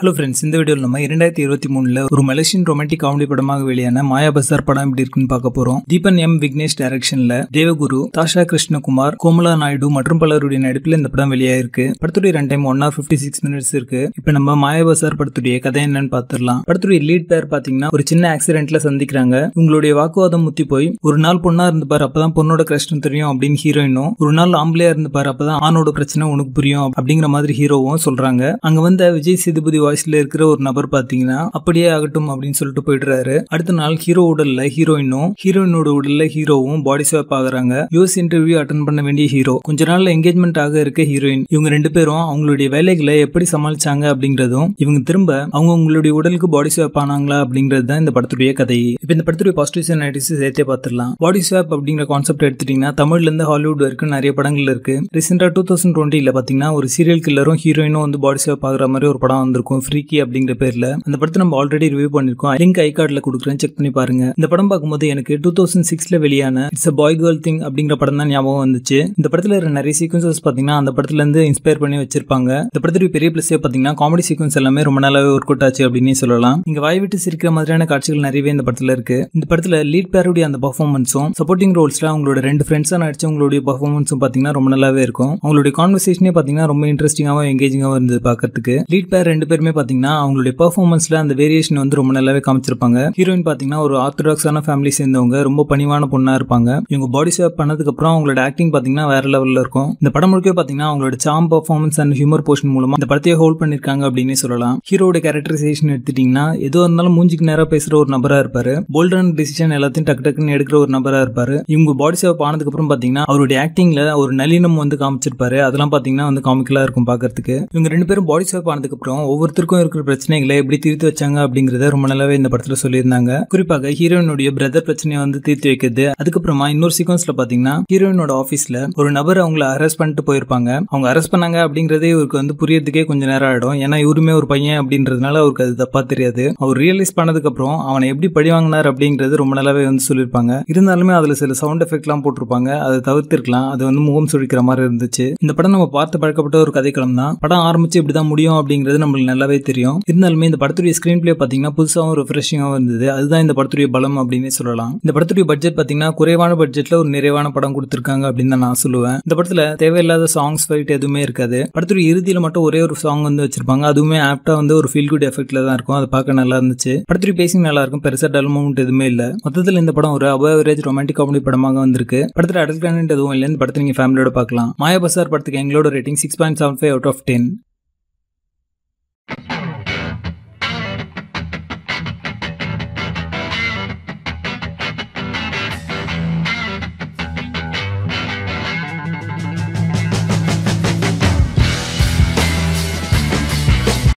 Hello friends இந்த வீடியோவில் நம்ம இரண்டாயிரத்தி இருபத்தி மூணுல ஒரு மலேசியன் ரொமான்டிக் காமெடி படமாக வெளியான மாயா பசார் படம் எப்படி இருக்குன்னு பார்க்க போகிறோம் தீபன் எம் விக்னேஷ் டைரக்ஷன்ல தேவகுரு தாஷா கிருஷ்ணகுமார் கோமலா நாயுடு மற்றும் பலருடைய நடிப்பில் இந்த படம் வெளியாயிருக்கு. படத்துடைய run time one hour fifty six minutes இருக்கு. இப்போ நம்ம மாயா பசார் படத்துடைய கதை என்னன்னு பார்த்துடலாம். படத்துடைய லீட் பேர் பாத்தீங்கன்னா ஒரு சின்ன ஆக்சிடென்ட்ல சந்திக்கிறாங்க. உங்களுடைய வாக்குவாதம் முத்தி போய் ஒரு நாள் பொண்ணா இருந்து பாரு அப்பதான் பொண்ணோட கஷ்டம் தெரியும் அப்படின்னு ஹீரோயினும் ஒரு நாள் ஆம்பளையா இருந்து பாரு அப்பதான் ஆணோட பிரச்சனை உனக்கு புரியும் அப்படிங்கிற மாதிரி ஹீரோவும் சொல்றாங்க. அங்க வந்த விஜய் சேதுபதி வயசுல இருக்கிற ஒரு நபர் பாத்தீங்கன்னா அப்படியே ஆகட்டும் அப்படின்னு சொல்லிட்டு போயிடுறாரு. அடுத்த நாள் ஹீரோ உடல்ல ஹீரோயினும் ஹீரோயினோட உடல்ல ஹீரோவும் பாடி ஸ்வாப் ஆகுறாங்க. யூஎஸ் இன்டர்வியூ அட்டன் பண்ண வேண்டிய ஹீரோ. கொஞ்ச நாள்ல என்கேஜ்மெண்ட் ஆக இருக்க ஹீரோயின். இவங்க ரெண்டு பேரும் அவங்களுடைய வேலைகளை எப்படி சமாளிச்சாங்க அப்படிங்கறதும் இவங்க திரும்ப அவங்க உங்களுடைய உடலுக்கு பாடி ஸ்வாப் ஆனாங்களா அப்படிங்கிறது தான் இந்த படத்துடைய கதை. இப்போ இந்த படத்துடைய பாசிட்டிவ்ஸ் அண்ட் நெகட்டிவ்ஸ் சேர்த்தே பார்த்துடலாம் பாடி ஸ்வாப் அப்படிங்கிற கான்செப்ட் எடுத்துட்டீங்கன்னா தமிழ்ல இருந்து ஹாலிவுட் வரைக்கும் நிறைய படங்கள் இருக்கு. ரீசெண்டா டூ தௌசண்ட் டுவெண்ட்டில பாத்தீங்கன்னா ஒரு சீரியல் கில்லரும் ஹீரோயினும் வந்து பாடி ஸ்வாப் ஆகுற மாதிரி ஒரு படம் வந்திருக்கும். ஃப்ரீக்கி அப்படிங்கிற பேர்ல. அந்த படத்தை நம்ம ஆல்ரெடி ரிவ்யூ பண்ணிருக்கோம். லிங்க் ஐ கார்டில் கொடுக்குறேன். செக் பண்ணி பாருங்க. இந்த படம் பார்க்கும்போது எனக்கு டூ தௌசண்ட் சிக்ஸ்ல வெளியான it's a boy girl thing அப்படிங்கிற படம் தான் ஞாபகம் வந்துச்சு. இந்த படத்தில் இருக்கிற நிறைய சீக்வன்சஸ் பார்த்தீங்கன்னா அந்த படத்துல இருந்து இன்ஸ்பயர் பண்ணி வச்சிருப்பாங்க. இந்த படத்துக்கு பெரிய பிளஸே பார்த்தீங்கன்னா காமெடி சீக்வன்ஸ் எல்லாமே ரொம்ப நாளாவே ஒர்க் அவுட் ஆச்சு அப்படின்னு சொல்லலாம். இங்க வாய் விட்டு சிரிக்கிற மாதிரியான காட்சிகள் நிறையவே இந்த படத்துல இருக்கு. இந்த படத்துல லீட் பேருடைய அந்த பர்ஃபார்மன்ஸும் சப்போர்ட்டிங் ரோல்ஸ்ல அவங்களோட ரெண்டு ஃப்ரெண்ட்ஸா நடிச்சவங்களுடைய பர்ஃபார்மன்ஸும் பார்த்தீங்கன்னா ரொம்ப நல்லாவே இருக்கும். அவங்களுடைய கான்வர்சேஷனே பார்த்தீங்கன்னா ரொம்ப இன்ட்ரெஸ்டிங்காகவும் எங்கேஜிங்காகவும் இருந்தது பார்க்கறதுக்கு. லீட் பேர் ரெண்டு பேருமே பாத்தீங்கன்னா அவங்களுடைய பெர்ஃபார்மன்ஸ்ல அந்த வேரியேஷன் வந்து ரொம்ப நல்லாவே காமிச்சிருப்பாங்க. ஹீரோயின் பாத்தீங்கன்னா ஒரு ஆர்த்தடாக்ஸான ஃபேமிலி சேர்ந்தவங்க ரொம்ப பணிவான பொண்ணா இருப்பாங்க. இவங்க பாடி ஷேப் பண்ணதுக்கப்புறம் அவங்களோட ஆக்டிங் பாத்தீங்கன்னா வேற லெவல்ல இருக்கும். இந்த படம் முழுக்க பாத்தீங்கன்னா அவங்களோட சாம் பர்ஃபார்மன்ஸ் அண்ட் ஹியூமர் போர்ஷன் மூலமாக இந்த படத்தையே ஹோல்ட் பண்ணிருக்காங்க அப்படின்னு சொல்லலாம். ஹீரோட கேரக்டரைசேஷன் எடுத்துட்டீங்கன்னா எதுவாக இருந்தாலும் மூஞ்சிக்கு நேராக பேசுற ஒரு நபரா இருப்பாரு. போல்டான டிசிஷன் எல்லாத்தையும் டக்கு டக்குன்னு எடுக்கிற ஒரு நபரா இருப்பாரு. இவங்க பாடி ஷேப் ஆனதுக்கப்புறம் பார்த்தீங்கன்னா பாத்தீங்கன்னா அவருடைய ஆக்டிங்ல ஒரு நளினம் வந்து காமிச்சிருப்பாரு. அதெல்லாம் பாத்தீங்கன்னா வந்து காமிக்கலா இருக்கும் பார்க்கறதுக்கு இவங்க ரெண்டு பேரும் பாடி ஷேப் ஆனதுக்கப்புறம் ஒவ்வொருத்தரும் ஒவ்வொருத்தருக்கும் இருக்கிற பிரச்சனைகளை எப்படி தீர்த்து வச்சாங்க அப்படிங்கறத ரொம்ப நல்லாவே இந்த படத்துல சொல்லியிருந்தாங்க. குறிப்பாக ஹீரோயினுடைய பிரதர் பிரச்சனையை வந்து தீர்த்து வைக்கிறது. அதுக்கப்புறமா இன்னொரு சீக்வன்ஸ்ல பாத்தீங்கன்னா ஹீரோயினோட ஆபீஸ்ல ஒரு நபர் அவங்கள அரெஸ்ட் பண்ணிட்டு போயிருப்பாங்க. அவங்க அரெஸ்ட் பண்ணாங்க அப்படிங்கறதே இவருக்கு வந்து புரியறதுக்கே கொஞ்சம் நேரம் ஆயிடும். ஏன்னா இவருமே ஒரு பையன் அப்படின்றதுனால அவருக்கு அது தப்பா தெரியாது. அவர் ரியலைஸ் பண்ணதுக்கு அப்புறம் அவனை எப்படி பழி வாங்கினார் அப்படிங்கிறது ரொம்ப நல்லாவே வந்து சொல்லியிருப்பாங்க. இருந்தாலுமே அதுல சில சவுண்ட் எஃபெக்ட் எல்லாம் போட்டிருப்பாங்க. அதை தவிர்த்திருக்கலாம். அது வந்து முகம் சுழிக்கிற மாதிரி இருந்துச்சு. இந்த படம் நம்ம பார்த்து பழக்கப்பட்ட ஒரு கதைக்களம் தான். படம் ஆரம்பிச்சு இப்படிதான் முடியும் அப்படிங்கிறது நம்மளுக்கு நல்லாவே தெரியும். இருந்தாலுமே இந்த படத்துடைய ஸ்கிரீன் பிளே பாத்தீங்கன்னா புதுசாகவும் ரிஃப்ரெஷிங்காகவும் இருந்தது. அதுதான் இந்த படத்துடைய பலம் அப்படின்னு சொல்லலாம். இந்த படத்துடைய பட்ஜெட் பாத்தீங்கன்னா குறைவான பட்ஜெட்ல ஒரு நிறைவான படம் கொடுத்துருக்காங்க அப்படின்னு தான் நான் சொல்லுவேன். இந்த படத்துல தேவையில்லாத சாங்ஸ் ஃபைட் எதுவுமே இருக்காது. படத்துடைய இறுதியில் மட்டும் ஒரே ஒரு சாங் வந்து வச்சிருப்பாங்க. அதுவுமே ஆப்டா வந்து ஒரு ஃபீல் குட் எஃபெக்ட்ல தான் இருக்கும். அதை பார்க்க நல்லா இருந்துச்சு. படத்துடைய பேசிங் நல்லா இருக்கும். பெருசா மூமெண்ட் எதுவுமே இல்லை. மொத்தத்தில் இந்த படம் ஒரு அவரேஜ் ரொமான்டிக் காமெடி படமாக வந்திருக்கு. படத்துல அடல் கண்டென்ட் எதுவும் இல்லை இந்த படத்தை நீங்க ஃபேமிலியோட பார்க்கலாம். மாயா பசார் படத்துக்கு எங்களோட rating six point seven five out of ten